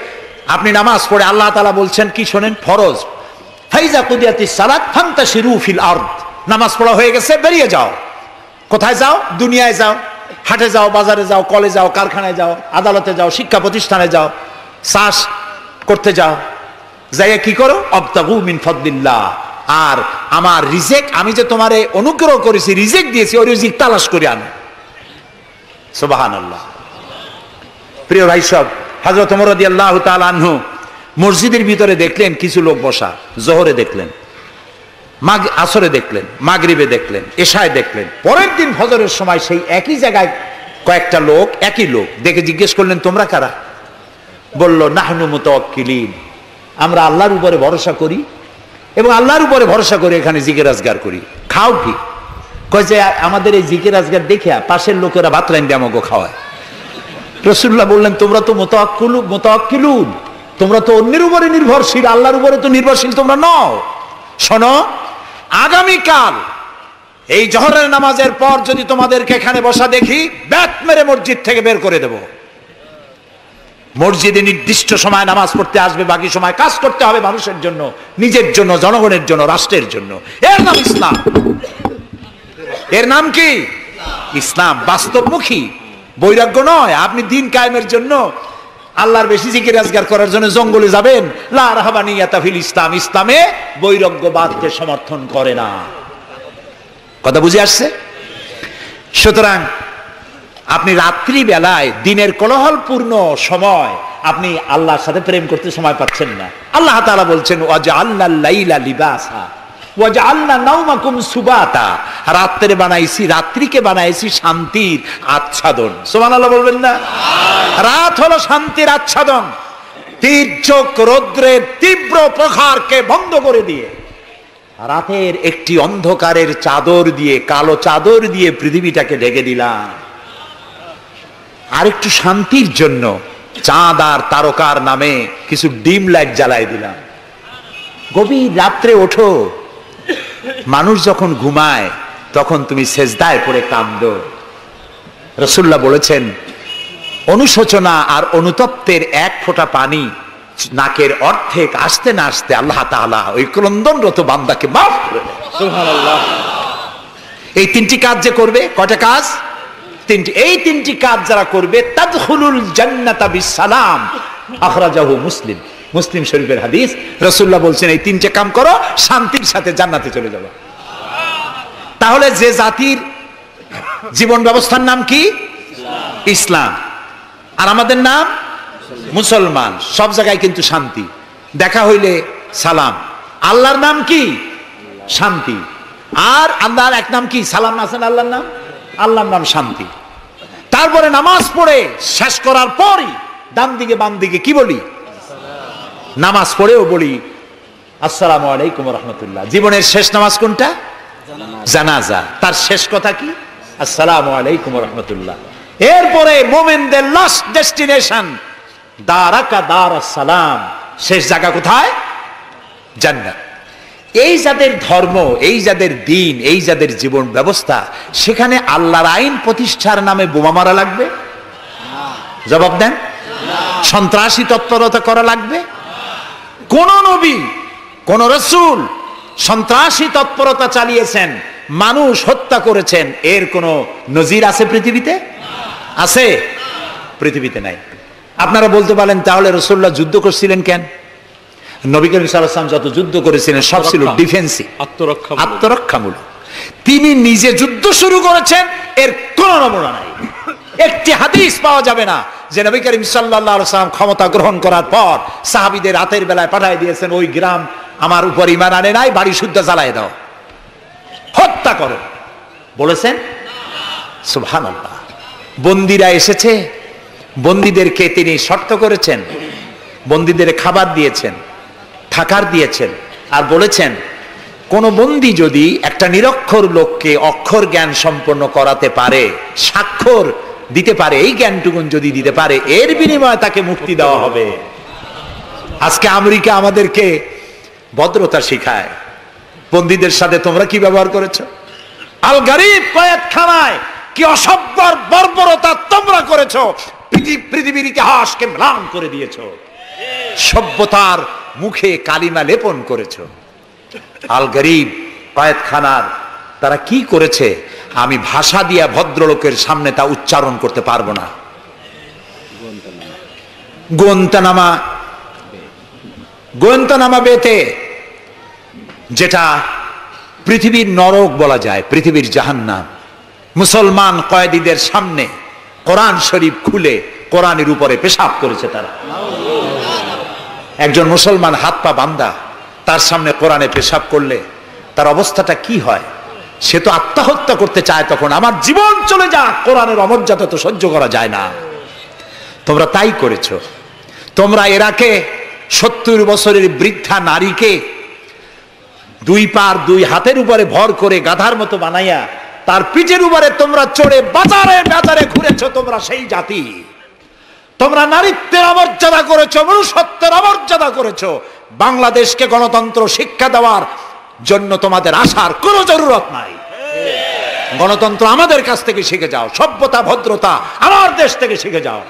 আপনি নামাজ পড়ে আল্লাহ তালা বলছেন, কি শোনেন? ফরজ। ফাইজা কুদিয়াতি সালাত ফান্তা শিরু ফিল আর্দ। নামাজ পড়া হয়ে গেছে, বেরিয়ে যাও। কোথায় যাও? দুনিয়ায় যাও। হাটে যাও, বাজারে যাও, কলে যাও, কারখানায় যাও, আদালতে যাও, শিক্ষা প্রতিষ্ঠানে যাও, চাষ করতে যাও। যাইয়া কি করো? অবতাবু মিন ফদ্দিল্লাহ আর আমার রিজেক, আমি যে তোমারে অনুগ্রহ করেছি, রিজেক দিয়েছি, ওই রিজিক তালাশ করে আনো। সুবাহান আল্লাহ প্রিয় ভাই সব হজরত মরদি আল্লাহ আনহু মসজিদের ভিতরে দেখলেন কিছু লোক বসা, জোহরে দেখলেন, মাগ, আসরে দেখলেন, মাগরিবে দেখলেন, এশায় দেখলেন। পরের দিন ফজরের সময় সেই একই জায়গায় কয়েকটা লোক, একই লোক দেখে জিজ্ঞেস করলেন, তোমরা কারা? বলল, নাহনু মুতাওয়াক্কিলিন, আমরা আল্লাহর উপরে ভরসা করি এবং আল্লাহর উপরে ভরসা করে এখানে জিকে রাজগার করি। খাও কি? কয় যে, আমাদের এই জিকে রাজগার দেখে পাশের লোকেরা ভাত লাইন দিয়ে খাওয়ায়। রসুল্লাহ বললেন, তোমরা তো মোতাক্কুলু, মোতাক্কিলুন। তোমরা তো অন্যের উপরে নির্ভরশীল, আল্লাহর উপরে তো নির্ভরশীল তোমরা নও। শোনো, আগামীকাল এই জহরের নামাজের পর যদি তোমাদেরকে এখানে বসা দেখি, ব্যাট মেরে মসজিদ থেকে বের করে দেব। মসজিদে নির্দিষ্ট সময় নামাজ পড়তে আসবে, বাকি সময় কাজ করতে হবে মানুষের জন্য, নিজের জন্য, জনগণের জন্য, রাষ্ট্রের জন্য। এর নাম ইসলাম। এর নাম কি? ইসলাম। বাস্তবমুখী। বৈরাগ্য নয়, আপনি দিন কায়েমের জন্য আল্লাহর বেশি জিকির রাজগার করার জন্য জঙ্গলে যাবেন। লা রাহাবানিয়াতা ফিল ইসলাম, ইসলামে বৈরাগ্যবাদকে সমর্থন করে না। কথা বুঝে আসছে? সুতরাং আপনি রাত্রি বেলায় দিনের কোলাহলপূর্ণ সময় আপনি আল্লাহর সাথে প্রেম করতে সময় পাচ্ছেন না। আল্লাহ তাআলা বলছেন ওয়াজা আল্লাহ লাইলা লিবাসা। ওয়াজা আল্লাহ নাউমাকুম সুবাতা। রাত্রে বানাইছি রাত্রিকে বানাইছি শান্তির আচ্ছাদন। সুবহানাল্লাহ বলবেন না? রাত হলো শান্তির আচ্ছাদন। তীর্যক রৌদ্রের তীব্র প্রখারকে বন্ধ করে দিয়ে। রাতের একটি অন্ধকারের চাদর দিয়ে কালো চাদর দিয়ে পৃথিবীটাকে ঢেকে দিলাম। আর একটু শান্তির জন্য চাঁদ আর তারকার নামে কিছু ডিম লাইট জ্বালাই দিলাম। গভীর রাত্রে ওঠো। মানুষ যখন ঘুমায় তখন তুমি সেজদায় পড়ে কান্দ রসুল্লাহ বলেছেন অনুশোচনা আর অনুতপ্তের এক ফোঁটা পানি নাকের অর্ধেক আসতে না আসতে আল্লাহ তাআলা ওই ক্রন্দনরত বান্দাকে মাফ করে এই তিনটি কাজ যে করবে কয়টা কাজ? তিনটি। এই তিনটি কাজ যারা করবে তাদখুলুল জান্নাতা বিসালাম আখরাজাহু মুসলিম। মুসলিম শরীফের হাদিস, রাসূলুল্লাহ বলছেন, এই তিনটে কাম করো, শান্তির সাথে জান্নাতে চলে যাবে। তাহলে যে জাতির জীবন ব্যবস্থার নাম কি? ইসলাম। আর আমাদের নাম মুসলমান। সব জায়গায় কিন্তু শান্তি। দেখা হইলে সালাম। আল্লাহর নাম কি? শান্তি। আর আল্লাহর এক নাম কি? সালাম আছেন আল্লাহর নাম? আল্লাহর নাম শান্তি। তারপরে নামাজ পড়ে শেষ করার পরই ডান দিকে বাম দিকে কি বলি? নামাজ পড়েও বলি, আসসালামু আলাইকুম রহমতুল্লাহ। জীবনের শেষ নামাজ কোনটা? জানাজা। তার শেষ কথা কি? আসসালামু আলাইকুম রহমতুল্লাহ। এরপরে মোমেনদের লাস্ট ডেস্টিনেশন দারাকা দার সালাম শেষ জায়গা কোথায়? জান্নাত। এই যাদের ধর্ম, এই যাদের দিন, এই যাদের জীবন ব্যবস্থা, সেখানে আল্লাহর আইন প্রতিষ্ঠার নামে বোমা মারা লাগবে? জবাব দেন। সন্ত্রাসী তৎপরতা করা লাগবে? কোন নবী কোন রসুল সন্ত্রাসী তৎপরতা চালিয়েছেন মানুষ হত্যা করেছেন এর কোন নজির আছে পৃথিবীতে? আছে। পৃথিবীতে নাই। আপনারা বলতে পারেন তাহলে রসুল্লাহ যুদ্ধ করছিলেন কেন? নবী করিম সাল্লাম যত যুদ্ধ করেছিলেন সব ছিল। ডিফেন্সি আত্মরক্ষা আত্মরক্ষামূলক। তিনি নিজে যুদ্ধ শুরু করেছেন এর কোন নমুনা নাই। একটি হাদিস পাওয়া যাবে না। যে নবী করিম সাল্লাম ক্ষমতা গ্রহণ করার পর সাহাবিদের রাতের বেলায় পাঠিয়ে দিয়েছেন, ওই গ্রাম আমার উপর ইমান আনে নাই, বাড়ি শুদ্ধ জ্বালায় দাও। হত্যা করো। বলেছেন? সুবহানাল্লাহ। বন্দিরা এসেছে। বন্দীদেরকে তিনি শর্ত করেছেন। বন্দীদের খাবার দিয়েছেন, থাকার দিয়েছেন আর বলেছেন, কোন বন্দী যদি একটা নিরক্ষর লোককে অক্ষর জ্ঞান সম্পন্ন করাতে পারে, স্বাক্ষর দিতে পারে, এই জ্ঞানটুকুন যদি দিতে পারে, এর বিনিময়ে তাকে মুক্তি দেওয়া হবে। আজকে আমেরিকা আমাদেরকে ভদ্রতা শিখায়। বন্দীদের সাথে তোমরা কি ব্যবহার করেছ? আল গরিব কয়েকখানায় কি অসভ্যর বর্বরতা তোমরা করেছ, পৃথি- পৃথিবীর ইতিহাসকে ম্লান করে দিয়েছ। সভ্যতার মুখে কালিমা লেপন করেছ। আল গরিব কয়েতখানার তারা কি করেছে? আমি ভাষা দিয়া ভদ্রলোকের সামনে তা উচ্চারণ করতে পারব না। গোয়ন্তানামা গোয়ন্তানামা বেতে, যেটা পৃথিবীর নরক বলা যায়, পৃথিবীর জাহান্নাম। মুসলমান কয়েদিদের সামনে কোরআন শরীফ খুলে কোরআনের উপরে পেশাব করেছে তারা। একজন মুসলমান হাত পা বান্দা, তার সামনে কোরআনে পেশাব করলে তার অবস্থাটা কি হয়? সে তো আত্মহত্যা করতে চায় তখন। আমার জীবন চলে যাক, কোরআনের অমর্যাদা তো সহ্য করা যায় না। তোমরা তাই করেছ। তোমরা এরাকে সত্তর বছরের বৃদ্ধা নারীকে দুই পার দুই হাতের উপরে ভর করে গাধার মতো বানাইয়া, তার পিঠের উপরে তোমরা চড়ে বাজারে বাজারে ঘুরেছো, তোমরা সেই জাতি। তোমরা নারীত্বের অমর্যাদা করেছ, মনুষ্যত্বের অমর্যাদা করেছ। বাংলাদেশকে গণতন্ত্র শিক্ষা দেওয়ার জন্য তোমাদের আসার কোনো জরুরত নাই। গণতন্ত্র আমাদের কাছ থেকে শিখে যাও, সভ্যতা, ভদ্রতা আমার দেশ থেকে শিখে যাও।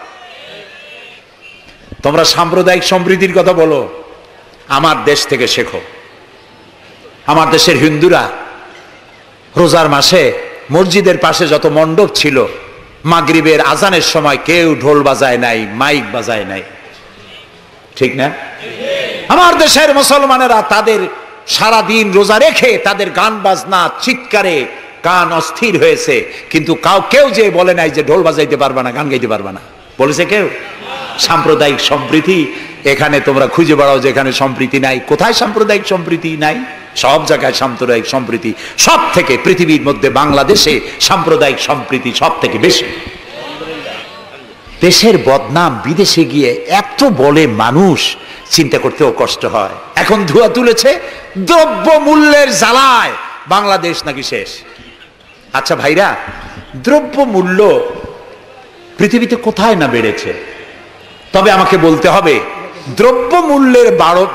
তোমরা সাম্প্রদায়িক সমৃদ্ধির কথা বলো, আমার দেশ থেকে শেখো। আমার দেশের হিন্দুরা রোজার মাসে মসজিদের পাশে যত মণ্ডপ ছিল, মাগরিবের আজানের সময় কেউ ঢোল বাজায় নাই, মাইক বাজায় নাই। ঠিক না? আমার দেশের মুসলমানেরা তাদের সারা দিন রোজা রেখে তাদের গান বাজনা, চিৎকারে গান অস্থির হয়েছে। কিন্তু কাউ কেউ যে বলে নাই যে ঢোল বাজাইতে পারবা না, গান গাইতে পারবা না। বলেছে কেউ? সাম্প্রদায়িক সম্প্রীতি। এখানে তোমরা খুঁজে বেড়াও যেখানে সম্প্রীতি নাই। কোথায় সাম্প্রদায়িক সম্প্রীতি নাই? সব জায়গায় সাম্প্রদায়িক সম্প্রীতি। সব থেকে পৃথিবীর মধ্যে বাংলাদেশে সাম্প্রদায়িক সম্প্রীতি সব থেকে বেশি। দেশের বদনাম, বিদেশে গিয়ে এত বলে মানুষ চিন্তা করতেও কষ্ট হয়। এখন ধোয়া তুলেছে দ্রব্য মূল্যের জ্বালায়। বাংলাদেশ নাকি শেষ? আচ্ছা ভাইরা দ্রব্য মূল্য পৃথিবীতে কোথায় না বেড়েছে? তবে আমাকে বলতে হবে দ্রব্য মূল্যের বাড়ো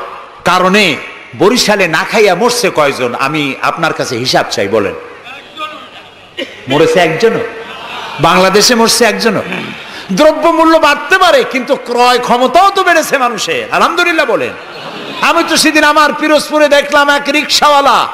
কারণে বরিশালে না খাইয়া মরছে কয়জন? আমি আপনার কাছে হিসাব চাই, বলেন। মরেছে একজনও? বাংলাদেশে মরছে একজনও? দ্রব্য মূল্য বাড়তে পারে, কিন্তু ক্রয় ক্ষমতাও তো বেড়েছে মানুষের। আলহামদুলিল্লাহ বলেন। আমি তো সেদিন আমার পিরোজপুরে দেখলাম এক রিক্সাওয়ালা,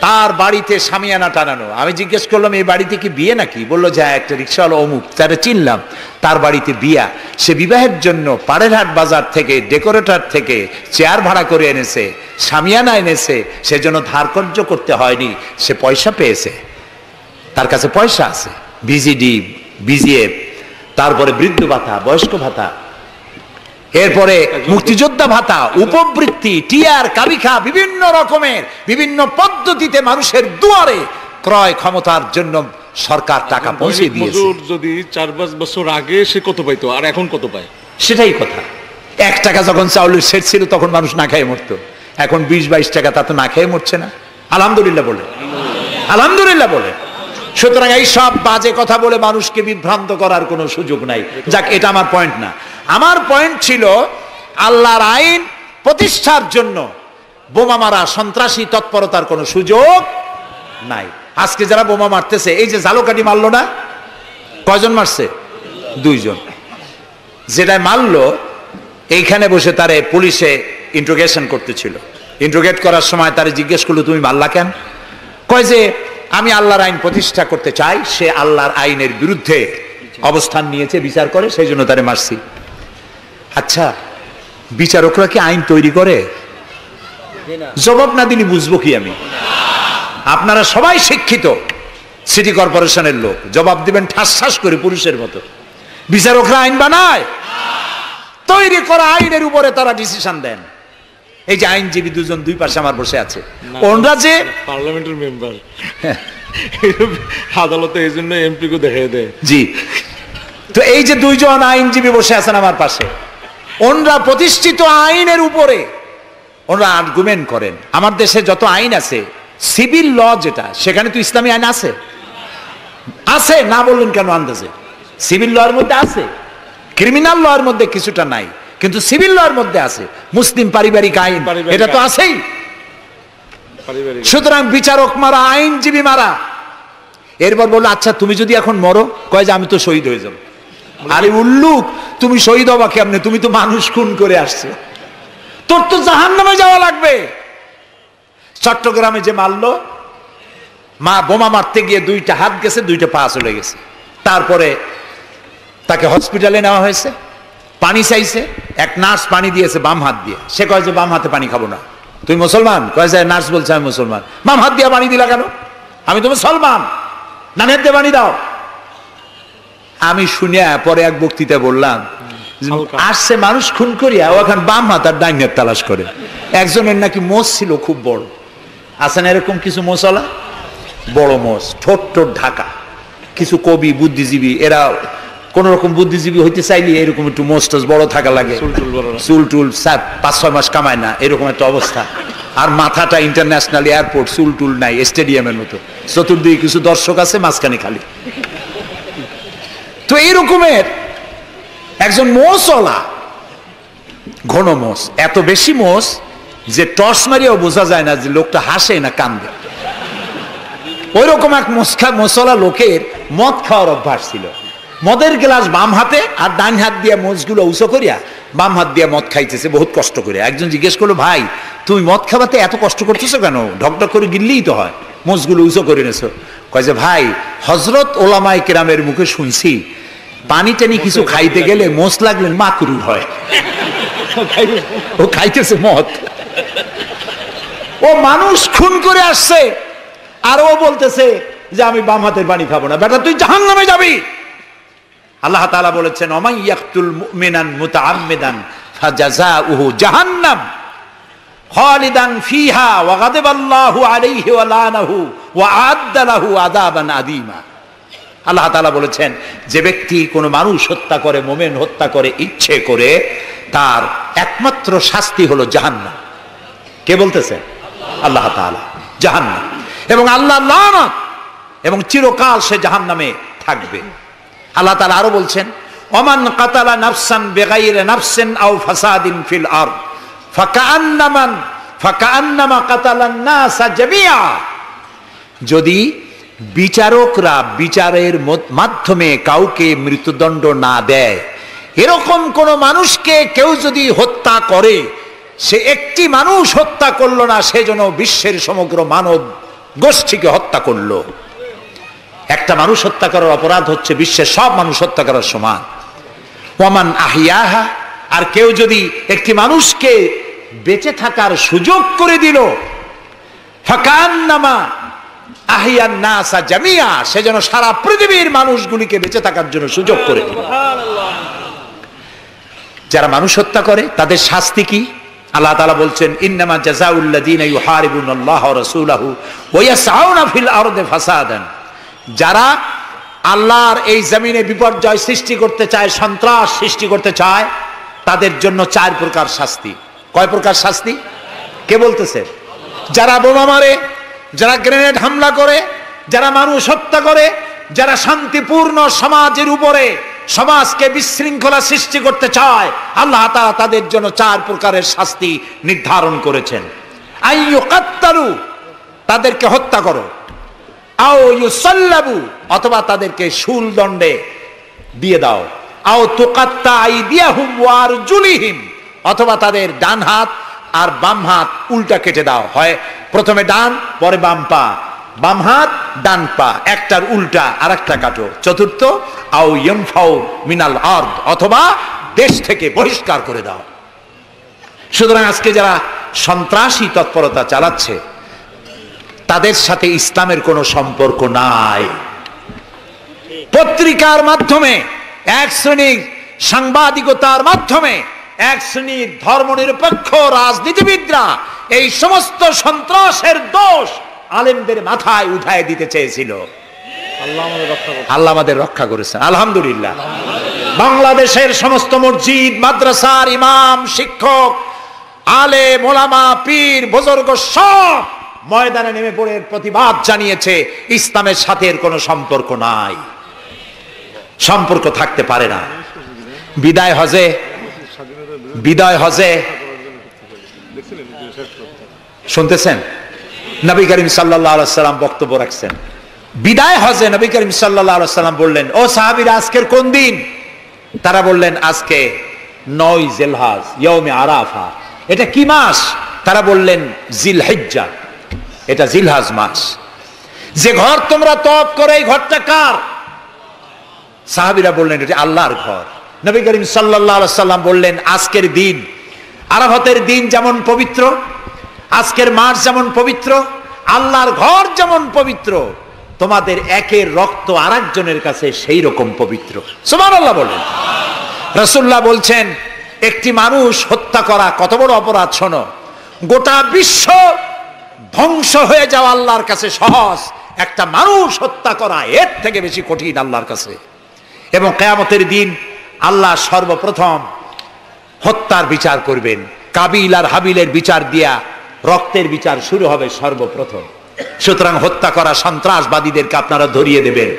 তার বাড়িতে সামিয়ানা টানানো। আমি জিজ্ঞেস করলাম, এই বাড়িতে কি বিয়ে নাকি? বলল, যে, একটা রিক্সাওয়ালা অমুক, তারা চিনলাম। তার বাড়িতে বিয়া। সে বিবাহের জন্য পাড়েরহাট বাজার থেকে, ডেকোরেটর থেকে চেয়ার ভাড়া করে এনেছে সামিয়ানা এনেছে। সেজন্য ধার কর্য করতে হয়নি। সে পয়সা পেয়েছে। তার কাছে পয়সা আছে। বিজিডি, বিজিএফ তারপরে বৃদ্ধ ভাতা বয়স্ক ভাতা এরপরে মুক্তিযোদ্ধা ভাতা উপবৃত্তি টিয়ার কাবিখা বিভিন্ন রকমের বিভিন্ন পদ্ধতিতে মানুষের দুয়ারে ক্রয় ক্ষমতার জন্য সরকার টাকা পৌঁছে দিয়েছে। যদি চার পাঁচ বছর আগে সে কত পাইতো? আর এখন কত পায়? সেটাই কথা। এক টাকা যখন চাউলের সেট ছিল তখন মানুষ না খেয়ে মরতো। এখন বিশ বাইশ টাকা তা তো না খেয়ে মরছে না। আলহামদুলিল্লাহ বলে। আলহামদুলিল্লাহ বলে। সুতরাং এই সব বাজে কথা বলে মানুষকে বিভ্রান্ত করার কোনো সুযোগ নাই। যাক, এটা আমার পয়েন্ট না। আমার পয়েন্ট ছিল আল্লাহর আইন প্রতিষ্ঠার জন্য বোমা মারা সন্ত্রাসী তৎপরতার কোনো সুযোগ নাই। আজকে যারা বোমা মারতেছে, এই যে জালোকাটি মারলো না? কয়জন মারছে? দুইজন। যেটাই মারলো, এইখানে বসে তারে পুলিশে ইন্ট্রোগেশন করতেছিল। ইন্ট্রোগেট করার সময় তারে জিজ্ঞেস করল, তুমি মারলা কেন? কয় যে আমি আল্লাহর আইন প্রতিষ্ঠা করতে চাই, সে আল্লাহর আইনের বিরুদ্ধে অবস্থান নিয়েছে, বিচার করে, সেই জন্য তারে মারছি। আচ্ছা বিচারকরা কি আইন তৈরি করে? জবাব না দিলে বুঝব কি আমি? আপনারা সবাই শিক্ষিত, সিটি কর্পোরেশনের লোক, জবাব দিবেন ঠাস ঠাস করে পুরুষের মতো। বিচারকরা আইন বানায়। তৈরি করা আইনের উপরে তারা ডিসিশন দেন। এই যে আইনজীবী দুজন দুই পাশে আমার বসে আছে। ওনরা যে পার্লামেন্টের মেম্বার। আদালতে এই জন্য এমপি কে দেখাই দেয়। জি। তো এই যে দুইজন আইনজীবী বসে আছেন আমার পাশে ওনরা প্রতিষ্ঠিত আইনের উপরে ওনরা আর্গুমেন্ট করেন। আমার দেশে যত আইন আছে সিভিল ল যেটা সেখানে তো ইসলামী আইন আছে। আছে না বললেন কেন আন্দাজে? সিভিল লর মধ্যে আছে ক্রিমিনাল লর মধ্যে কিছুটা নাই। কিন্তু সিভিল লর মধ্যে আছে। মুসলিম পারিবারিক আইন। এটা তো আছেই। সুতরাং বিচারক মারা আইনজীবী মারা। এরপর বলল আচ্ছা তুমি যদি এখন মরো কয় যে আমি তো শহীদ হয়ে যাব। আরে উল্লুক তুমি শহীদ হবা কেমনে? তুমি তো মানুষ খুন করে আসছো। তোর তো জাহান নামে যাওয়া লাগবে। চট্টগ্রামে যে মারলো মা বোমা মারতে গিয়ে দুইটা হাত গেছে দুইটা পা চলে গেছে। তারপরে তাকে হসপিটালে নেওয়া হয়েছে। পানি চাইছে এক নার্স পানি দিয়েছে বাম হাত দিয়ে। সে কয় যে বাম হাতে পানি খাব না। তুই মুসলমান? কয় যে নার্স বলছে আমি মুসলমান। বাম হাত দিয়ে পানি দিলা কেন? আমি তো মুসলমান। নানের দিয়ে পানি দাও। আমি শুনিয়া পরে এক বক্তৃতা বললাম আসছে মানুষ খুন করিয়া ও এখন বাম হাত আর ডাইন হাত তালাশ করে। একজনের নাকি মোষ ছিল খুব বড়। আছে না এরকম কিছু মোষলা বড় মোষ ঠোঁট ঠোঁট ঢাকা। কিছু কবি বুদ্ধিজীবী এরা কোন রকম বুদ্ধিজীবী হইতে চাইলে এরকম একটু মোষ টোস বড় থাকা লাগে। চুল টুল পাঁচ ছয় মাস কামায় না এরকম একটা অবস্থা। আর মাথাটা ইন্টারন্যাশনাল এয়ারপোর্ট চুল টুল নাই স্টেডিয়ামের মতো। চতুর্দিকে কিছু দর্শক আছে মাঝখানে খালি। তো এইরকমের একজন মোষওয়ালা ঘন মোষ এত বেশি মোষ যে টর্চ মারিয়াও বোঝা যায় না যে লোকটা হাসে না কান্দে। ওই রকম এক মস্কা মশলা লোকের মদ খাওয়ার অভ্যাস ছিল। মদের গ্লাস বাম হাতে আর ডান হাত দিয়ে মোজগুলো উঁচু করিয়া বাম হাত দিয়ে মদ খাইতেছে বহুত কষ্ট করে একজন জিজ্ঞেস করল ভাই তুমি মদ খাওয়াতে এত কষ্ট করতেছো কেন? ঢকঢক করে গিললেই তো হয় মোজগুলো উঁচু করে নেছো। কয় যে ভাই হজরত ওলামাই কেরামের মুখে শুনছি পানি টানি কিছু খাইতে গেলে মোষ লাগলে মাকরু হয়। ও খাইতেছে মদ। ও মানুষ খুন করে আসছে আর ও বলতেছে যে আমি বাম হাতের পানি খাব না। বেটা তুই জাহান নামে যাবি। আল্লাহ তাআলা বলেছেন অমাই ইয়াকতুল মুমিনান মুতাআম্মিদান ফাজাযাউহু জাহান্নাম খালিদান ফিহা ওয়া গাদাবাল্লাহু আলাইহি ওয়া ওয়া আ'আদ্দা লাহু আযাবান আযীমা। আল্লাহ তাআলা বলেছেন, যে ব্যক্তি কোনো মানুষ হত্যা করে, মোমেন হত্যা করে, ইচ্ছে করে, তার একমাত্র শাস্তি হলো জাহান্নাম। কে বলতেছেন আল্লাহ তাআলা, জাহান্নাম। এবং আল্লাহ লানত এবং চিরকাল সে জাহান্নামে থাকবে। আল্লাহ তাআলা আরও বলছেন অমান কাতালা নাফসান বেগাইরে নাফসেন আও ফাসাদিন ফিল আর ফাকান্নামান ফাকান্নামা কাতালান নাসা জামিয়া যদি বিচারকরা বিচারের মাধ্যমে কাউকে মৃত্যুদণ্ড না দেয়, এরকম কোন মানুষকে কেউ যদি হত্যা করে, সে একটি মানুষ হত্যা করল না সেজন্য বিশ্বের সমগ্র মানব গোষ্ঠীকে হত্যা করল। একটা মানুষ হত্যা করার অপরাধ হচ্ছে বিশ্বের সব মানুষ হত্যা করার সমান। ওমান আহিয়াহা, আর কেউ যদি একটি মানুষকে বেঁচে থাকার সুযোগ করে দিল আহিয়ান নাসা জামিয়া সেজন্য সারা পৃথিবীর মানুষগুলিকে বেঁচে থাকার জন্য সুযোগ করে দিল। যারা মানুষ হত্যা করে, তাদের শাস্তি কি? আল্লাহ তাআলা বলছেন, ইন্নামা ওয়া ফিল আরদি ফাসাদান। যারা আল্লাহর এই জমিনে বিপর্যয় সৃষ্টি করতে চায়, সন্ত্রাস সৃষ্টি করতে চায়, তাদের জন্য চার প্রকার শাস্তি। কয় প্রকার শাস্তি? কে বলতেছে? যারা বোমা মারে, যারা গ্রেনেড হামলা করে, যারা মানুষ হত্যা করে, যারা শান্তিপূর্ণ সমাজের উপরে সমাজকে বিশৃঙ্খলা সৃষ্টি করতে চায়, আল্লাহ তাআলা তাদের জন্য চার প্রকারের শাস্তি নির্ধারণ করেছেন। আইয়ু কাত্তারু তাদেরকে হত্যা করো। আও ইউসাল্লাবু, অথবা তাদেরকে শুল দণ্ডে দিয়ে দাও। আও তুকাত্তা আইদিয়াহুম ওয়া আরজুলিহিম, অথবা তাদের ডান হাত আর বাম হাত উল্টা কেটে দাও। হয় প্রথমে ডান, পরে বাম পা। বাম হাত, ডান পা। একটার উল্টা আর একটা কাটো। চতুর্থ, আও ইয়নফাও মিনাল আর্দ, অথবা দেশ থেকে বহিষ্কার করে দাও। সুতরাং আজকে যারা সন্ত্রাসী তৎপরতা চালাচ্ছে তাদের সাথে ইসলামের কোনো সম্পর্ক নাই। পত্রিকার মাধ্যমে এক শ্রেণির সাংবাদিকতার মাধ্যমে এক শ্রেণির ধর্মনিরপেক্ষ রাজনীতিবিদরা এই সমস্ত সন্ত্রাসের দোষ আলেমদের মাথায় উঠায় দিতে চেয়েছিল। আল্লাহ আমাদের রক্ষা করেছেন। আলহামদুলিল্লাহ। বাংলাদেশের সমস্ত মসজিদ মাদ্রাসার ইমাম শিক্ষক আলে মোলামা পীর বুজুর্গ সব ময়দানে নেমে পড়ে প্রতিবাদ জানিয়েছে, ইসলামের সাথে এর কোনো সম্পর্ক নাই। সম্পর্ক থাকতে পারে না। বিদায় হজে বিদায় হজে। শুনতেছেন? নবী করিম সাল্লাম বক্তব্য রাখছেন। বিদায় হজে নবী করিম সাল্লাম বললেন, ও সাহাবিরা, আজকের কোন দিন? তারা বললেন, আজকে নয় জেলহাজ ইয়মে আরাফা এটা কি মাস? তারা বললেন জিল হেজ্জা এটা জিলহাজ মাস যে ঘর তোমরা তপ করে, এই ঘরটা কার? সাহাবিরা বললেন, এটা আল্লাহর ঘর। নবী করিম সাল্লাহ সাল্লাম বললেন, আজকের দিন, আরাফাতের দিন যেমন পবিত্র, আজকের মাস যেমন পবিত্র, আল্লাহর ঘর যেমন পবিত্র, তোমাদের একের রক্ত আরেকজনের কাছে সেই রকম পবিত্র। সুমান আল্লাহ বলেন। রসুল্লাহ বলছেন, একটি মানুষ হত্যা করা কত বড় অপরাধ, শোনো। গোটা বিশ্ব ধ্বংস হয়ে যাওয়া আল্লাহর কাছে সহজ। একটা মানুষ হত্যা করা এর থেকে বেশি কঠিন আল্লাহর কাছে। এবং কেয়ামতের দিন আল্লাহ সর্বপ্রথম হত্যার বিচার করবেন। কাবিল আর হাবিলের বিচার দিয়া রক্তের বিচার শুরু হবে সর্বপ্রথম। সুতরাং হত্যা করা সন্ত্রাসবাদীদেরকে আপনারা ধরিয়ে দেবেন।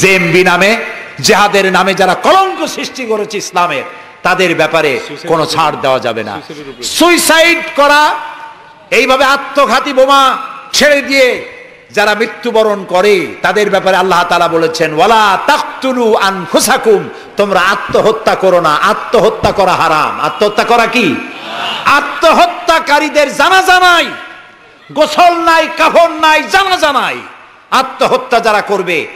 জেএমবি নামে জেহাদের নামে যারা কলঙ্ক সৃষ্টি করেছে ইসলামের তাদের ব্যাপারে কোনো ছাড় দেওয়া যাবে না। সুইসাইড করা এইভাবে আত্মঘাতী বোমা ছেড়ে দিয়ে যারা মৃত্যুবরণ করে তাদের ব্যাপারে আল্লাহ তালা বলেছেন ওয়ালা তাকতুলু আনফুসাকুম তোমরা আত্মহত্যা করো না। আত্মহত্যা করা হারাম। আত্মহত্যা করা কি? আত্মহত্যাকারীদের জানা জানাই। গোসল নাই কাফন নাই জানা জানাই। আত্মহত্যা যারা করবে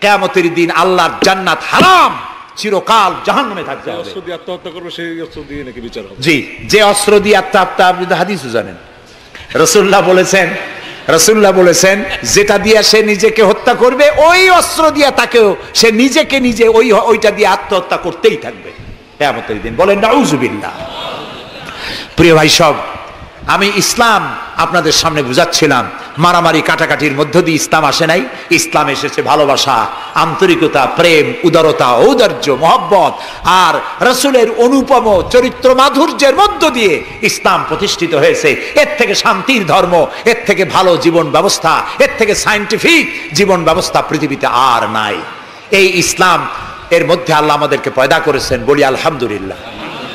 কেয়ামতের দিন আল্লাহর জান্নাত হারাম। চিরকাল জাহান্নামে থাকতে হবে। অস্ত্র দিয়ে আত্মহত্যা করবে সেই অস্ত্র দিয়ে নাকি বিচার জি যে অস্ত্র দিয়ে আত্মা আত্মা আপনি হাদিসও জানেন। রসুল্লাহ বলেছেন রসুল্লাহ বলেছেন, যেটা দিয়া সে নিজেকে হত্যা করবে, ওই অস্ত্র দিয়া তাকেও সে নিজেকে নিজে ওই ওইটা দিয়ে আত্মহত্যা করতেই থাকবে। কেয়ামতের দিন বলেন, নাউজুবিল্লাহ। প্রিয় ভাই সব আমি ইসলাম আপনাদের সামনে বুঝাচ্ছিলাম। মারামারি কাটাকাটির মধ্য দিয়ে ইসলাম আসে নাই। ইসলাম এসেছে ভালোবাসা, আন্তরিকতা, প্রেম, উদারতা, ঔদার্য, মহব্বত আর রসুলের অনুপম চরিত্র মাধুর্যের মধ্য দিয়ে ইসলাম প্রতিষ্ঠিত হয়েছে। এর থেকে শান্তির ধর্ম, এর থেকে ভালো জীবন ব্যবস্থা, এর থেকে সায়েন্টিফিক জীবন ব্যবস্থা পৃথিবীতে আর নাই। এই ইসলাম এর মধ্যে আল্লাহ আমাদেরকে পয়দা করেছেন, বলি আলহামদুলিল্লাহ।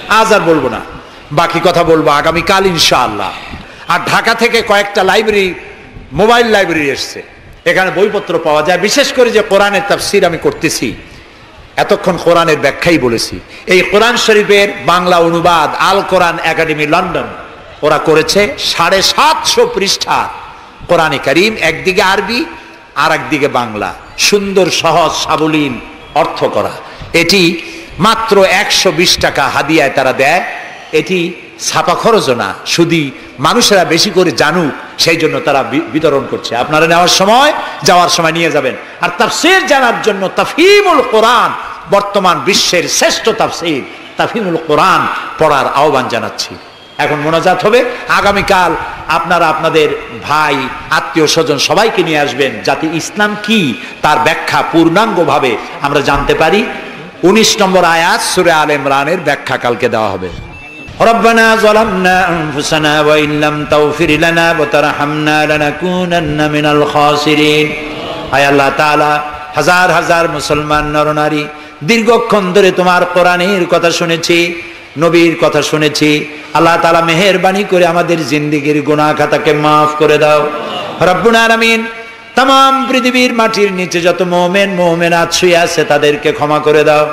আজ আর বলব না। বাকি কথা বলব আগামীকাল ইনশাআল্লাহ। আর ঢাকা থেকে কয়েকটা লাইব্রেরি, মোবাইল লাইব্রেরি এসছে। এখানে বইপত্র পাওয়া যায়। বিশেষ করে যে কোরআনের তাফসির আমি করতেছি, এতক্ষণ কোরআনের ব্যাখ্যাই বলেছি। এই কোরআন শরীফের বাংলা অনুবাদ, আল কোরআন একাডেমি, লন্ডন, ওরা করেছে সাড়ে সাতশো পৃষ্ঠা। কোরআনে করিম, একদিকে আরবি আর একদিকে বাংলা। সুন্দর, সহজ সাবলীন অর্থ করা। এটি মাত্র একশো বিশ টাকা হাদিয়ায় তারা দেয়। এটি ছাপা খরচও না, শুধু মানুষেরা বেশি করে জানুক, সেই জন্য তারা বিতরণ করছে। আপনারা নেওয়ার সময়, যাওয়ার সময় নিয়ে যাবেন। আর তাফসির জানার জন্য তাফিমুল কোরআন, বর্তমান বিশ্বের শ্রেষ্ঠ তাফসির তাফিমুল কোরআন পড়ার আহ্বান জানাচ্ছি। এখন মোনাজাত হবে। আগামীকাল আপনারা আপনাদের ভাই, আত্মীয় স্বজন সবাইকে নিয়ে আসবেন। যাতে ইসলাম কি, তার ব্যাখ্যা পূর্ণাঙ্গভাবে আমরা জানতে পারি। উনিশ নম্বর আয়াত সুরে আল ইমরানের ব্যাখ্যা কালকে দেওয়া হবে। ربنا ظلمنا أنفسنا وإن لم تغفر لنا وترحمنا لنكونن من الخاسرين আয় আল্লাহ তাআলা হাজার হাজার মুসলমান নরনারী দীর্ঘক্ষণ ধরে তোমার কোরআনের কথা শুনেছি নবীর কথা শুনেছি আল্লাহ তাআলা মেহেরবানি করে আমাদের জিন্দিগির গুনাহ খাতাকে মাফ করে দাও রব্বুল আলামিন তাম পৃথিবীর মাটির নিচে যত মোমেন মোমেন শুয়ে আছে তাদেরকে ক্ষমা করে দাও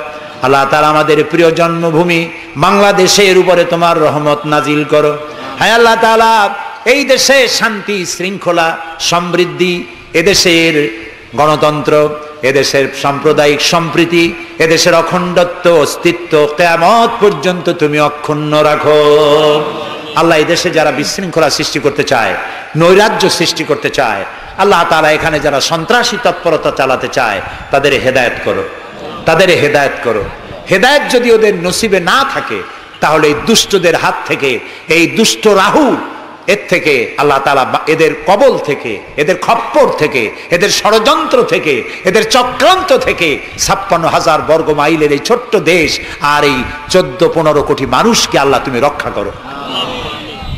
আল্লাহ তালা আমাদের প্রিয় জন্মভূমি বাংলাদেশের উপরে তোমার রহমত নাজিল করো। হ্যাঁ আল্লাহ তালা এই দেশে শান্তি, শৃঙ্খলা, সমৃদ্ধি, এদেশের গণতন্ত্র, এদেশের সাম্প্রদায়িক সম্প্রীতি, এদেশের অখণ্ডত্ব, অস্তিত্ব, কেয়ামত পর্যন্ত তুমি অক্ষুণ্ণ রাখো। আল্লাহ এদেশে যারা বিশৃঙ্খলা সৃষ্টি করতে চায়, নৈরাজ্য সৃষ্টি করতে চায়, আল্লাহ তারা এখানে যারা সন্ত্রাসী তৎপরতা চালাতে চায়, তাদের হেদায়েত করো। তাদের হেদায়েত করো। হেদায়েত যদি ওদের নসিবে না থাকে, তাহলে এই দুষ্টদের হাত থেকে, এই দুষ্ট রাহু, এর থেকে আল্লাহ তালা এদের কবল থেকে, এদের খপ্পর থেকে, এদের ষড়যন্ত্র থেকে, এদের চক্রান্ত থেকে ছাপ্পান্ন হাজার বর্গ মাইলের এই ছোট্ট দেশ আর এই চোদ্দ পনেরো কোটি মানুষকে আল্লাহ তুমি রক্ষা করো।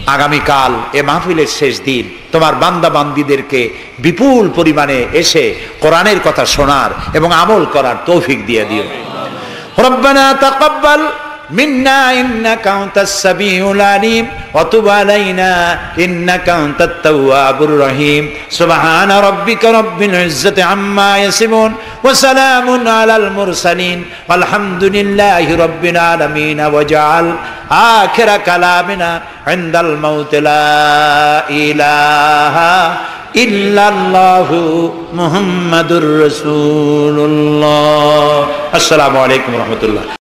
আগামীকাল এ মাহফিলের শেষ দিন। তোমার বান্দা বান্দিদেরকে বিপুল পরিমাণে এসে কোরআনের কথা শোনার এবং আমল করার তৌফিক দিয়ে দিও। রব্বানা তাকাব্বাল মিন্না ইন্নাকা আনতাস সামিউল আলিম ওয়া তুব আলাইনা ইন্নাকা আনতাত তাওয়াবুর জাআল কালামিনা ইনদাল মাউত ইলাহা ইল্লাল্লাহু মুহাম্মাদুর রাসূলুল্লাহ। আসসালামু আলাইকুম ওয়া